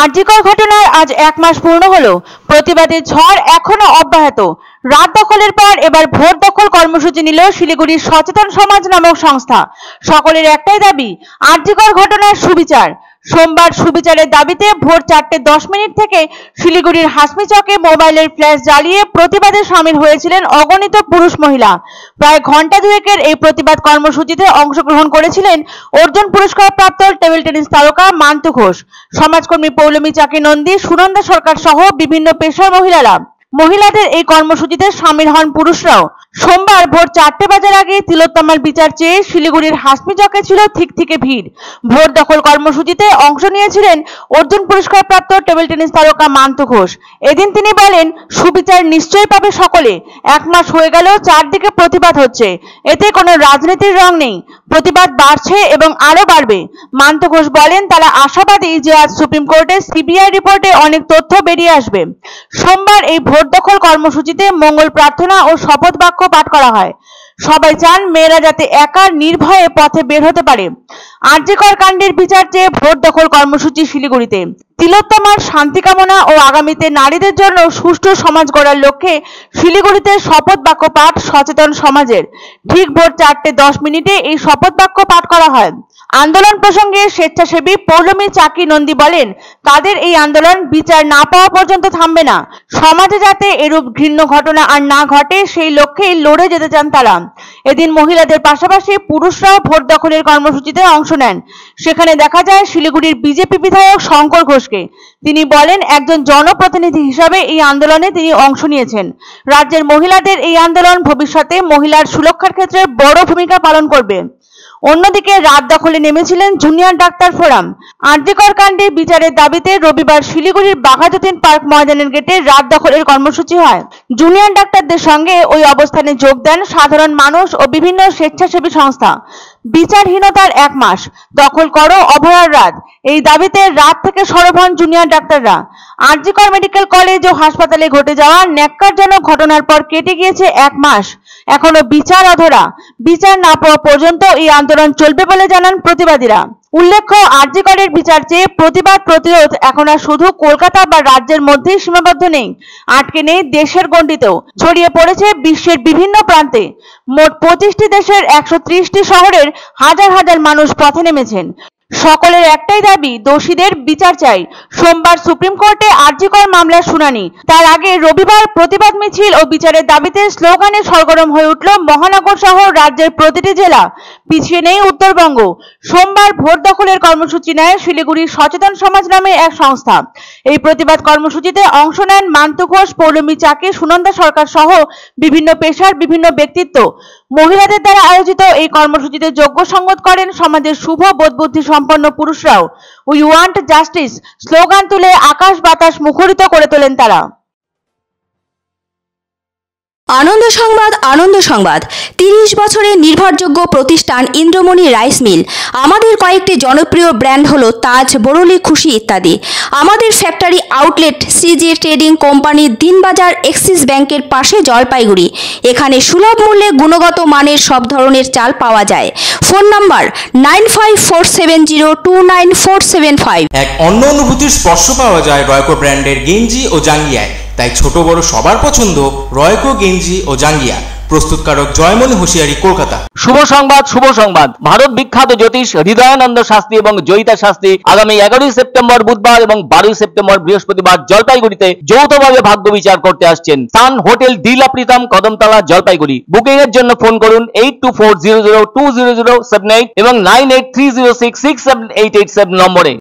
আরজিকর ঘটনার আজ এক মাস পূর্ণ হল। প্রতিবাদের ঝড় এখনও অব্যাহত। রাত দখলের পর এবার ভোট দখল কর্মসূচি নিল শিলিগুড়ির সচেতন সমাজ নামক সংস্থা। সকলের একটাই দাবি, আরজিকর ঘটনার সুবিচার। সোমবার সুবিচারের দাবিতে ভোর চারটে দশ মিনিট থেকে শিলিগুড়ির হাসমি চকে মোবাইলের ফ্ল্যাশ জ্বালিয়ে প্রতিবাদে সামিল হয়েছিলেন অগণিত পুরুষ মহিলা। প্রায় ঘণ্টা দুয়েকের এই প্রতিবাদ কর্মসূচিতে অংশগ্রহণ করেছিলেন অর্জুন পুরস্কার প্রাপ্ত টেবিল টেনিস তারকা মান্তু ঘোষ। সমাজকর্মী পৌলমী চাকি নন্দী, সুনন্দা সরকার সহ বিভিন্ন পেশার মহিলারা। মহিলাদের এই কর্মসূচিতে সামিল হন পুরুষরাও। সোমবার ভোর চারটে বাজার আগে তিলোত্তমার বিচার চেয়ে শিলিগুড়ির হাসমি চকে ছিল ঠিক থেকে ভিড়। ভোট দখল কর্মসূচিতে অংশ নিয়েছিলেন অর্জুন পুরস্কার প্রাপ্ত টেবিল টেনিস তারকা মান্তু ঘোষ। এদিন তিনি বলেন, সুবিচার নিশ্চয়ই পাবে সকলে। এক মাস হয়ে গেলেও চারদিকে প্রতিবাদ হচ্ছে। এতে কোনো রাজনীতির রং নেই। প্রতিবাদ বাড়ছে এবং আরও বাড়বে। মান্ত ঘোষ বলেন, তারা আশাবাদী যে আজ সুপ্রিম কোর্টে সিবিআই রিপোর্টে অনেক তথ্য বেরিয়ে আসবে। সোমবার এই ভোট দখল কর্মসূচিতে মঙ্গল প্রার্থনা ও শপথ বাক্য পাঠ করা হয়। সবাই চান মেয়েরা যাতে একা নির্ভয়ে পথে বের হতে পারে। আর্যকর কাণ্ডের বিচার চেয়ে ভোট দখল কর্মসূচি শিলিগুড়িতে। তিলোত্তমার শান্তি কামনা ও আগামীতে নারীদের জন্য সুষ্ঠু সমাজ গড়ার লক্ষ্যে শিলিগুড়িতে শপথ বাক্য পাঠ সচেতন সমাজের। ঠিক ভোর চারটে দশ মিনিটে এই শপথ বাক্য পাঠ করা হয়। আন্দোলন প্রসঙ্গে স্বেচ্ছাসেবী পৌলমী চাকি নন্দী বলেন, তাদের এই আন্দোলন বিচার না পাওয়া পর্যন্ত থামবে না। সমাজে যাতে এরূপ ঘৃণ্য ঘটনা আর না ঘটে, সেই লক্ষ্যেই লড়ে যেতে চান তারা। এদিন মহিলাদের পাশাপাশি পুরুষরাও ভোট দখলের কর্মসূচিতে অংশ নেন। সেখানে দেখা যায় শিলিগুড়ির বিজেপি বিধায়ক শঙ্কর ঘোষকে তিনি বলেন, একজন জনপ্রতিনিধি হিসাবে এই আন্দোলনে তিনি অংশ নিয়েছেন। রাজ্যের মহিলাদের এই আন্দোলন ভবিষ্যতে মহিলার সুরক্ষার ক্ষেত্রে বড় ভূমিকা পালন করবে। অন্যদিকে রাত দখলে নেমেছিলেন জুনিয়র ডাক্তার ফোরাম। আরজিকর কাণ্ডে বিচারের দাবিতে রবিবার শিলিগুড়ির বাঘাযতীন পার্ক ময়দানের গেটে রাত দখলের কর্মসূচি হয়। জুনিয়র ডাক্তারদের সঙ্গে ওই অবস্থানে যোগ দেন সাধারণ মানুষ ও বিভিন্ন স্বেচ্ছাসেবী সংস্থা। বিচারহীনতার এক মাস। দখল করো অভয়ার রাত এই দাবিতে রাত থেকে সরব হন জুনিয়র ডাক্তাররা। আরজিকর মেডিকেল কলেজ ও হাসপাতালে ঘটে যাওয়া ন্যাক্কারজনক ঘটনার পর কেটে গিয়েছে এক মাস। এখনও বিচার অধরা। বিচার না পাওয়া পর্যন্ত এই আন্দোলন চলবে বলে জানান প্রতিবাদীরা। উল্লেখ্য, আরজিকরের বিচার চেয়ে প্রতিবাদ, প্রতিরোধ এখন আর শুধু কলকাতা বা রাজ্যের মধ্যেই সীমাবদ্ধ নেই। আটকে নেই দেশের গণ্ডিতেও। ছড়িয়ে পড়েছে বিশ্বের বিভিন্ন প্রান্তে। মোট পঁচিশটি দেশের একশো ত্রিশটি শহরের হাজার হাজার মানুষ পথে নেমেছেন। সকলের একটাই দাবি, দোষীদের বিচার চাই। সোমবার সুপ্রিম কোর্টে আর্জিকর মামলার শুনানি। তার আগে রবিবার প্রতিবাদ মিছিল ও বিচারের দাবিতে স্লোগানে সরগরম হয়ে উঠল মহানগর সহ রাজ্যের প্রতিটি জেলা। পিছিয়ে নেই উত্তরবঙ্গ। সোমবার ভোট দখলের কর্মসূচি নেয় শিলিগুড়ির সচেতন সমাজ নামে এক সংস্থা। এই প্রতিবাদ কর্মসূচিতে অংশ নেন মান্তু ঘোষ, পৌলমী চাকি, সুনন্দা সরকার সহ বিভিন্ন পেশার বিভিন্ন ব্যক্তিত্ব। মহিলাদের দ্বারা আয়োজিত এই কর্মসূচিতে যোগ্য সঙ্গত করেন সমাজের শুভ বোধবুদ্ধি সম্পন্ন পুরুষরাও। উই ওয়ান্ট জাস্টিস স্লোগান তুলে আকাশ বাতাস মুখরিত করে তোলেন তারা। আনন্দ সংবাদ আনন্দ সংবাদ। তিরিশ বছরের নির্ভরযোগ্য প্রতিষ্ঠান ইন্দ্রমণি রাইস মিল। আমাদের কয়েকটি জনপ্রিয় ব্র্যান্ড হলো তাজ, বরলি, খুশি ইত্যাদি। আমাদের factory outlet CG trading company, Dinbazar, Axis ব্যাংকের পাশে জলপাইগুড়ি। এখানে সুলভ মূল্যে গুণগত মানের সব ধরনের চাল পাওয়া যায়। Phone number nine five four seven zero two nine four seven five. এক অন্য অনুভূতির স্পর্শ পাওয়া যায় রয়কো ব্র্যান্ডের গেঞ্জি ও জাঙ্গিয়ায়। তাই ছোট বড় সবার পছন্দ রয়কো, গেঞ্জি ও জাঙ্গিয়া। প্রস্তুতকারক হুঁশিয়ারি, কলকাতা। শুভ সংবাদ শুভ সংবাদ। ভারত বিখ্যাত জ্যোতিষ হৃদয়ানন্দ শাস্ত্রী এবং জয়িতা শাস্ত্রী আগামী এগারোই সেপ্টেম্বর বুধবার এবং বারোই সেপ্টেম্বর বৃহস্পতিবার জলপাইগুড়িতে যৌথভাবে ভাগ্য বিচার করতে আসছেন সান হোটেল ডিলা প্রীতম কদমতলা জলপাইগুড়ি। বুকিং এর জন্য ফোন করুন eight two four zero zero two zero zero seven eight এবং nine eight three zero six six seven eight eight seven নম্বরে।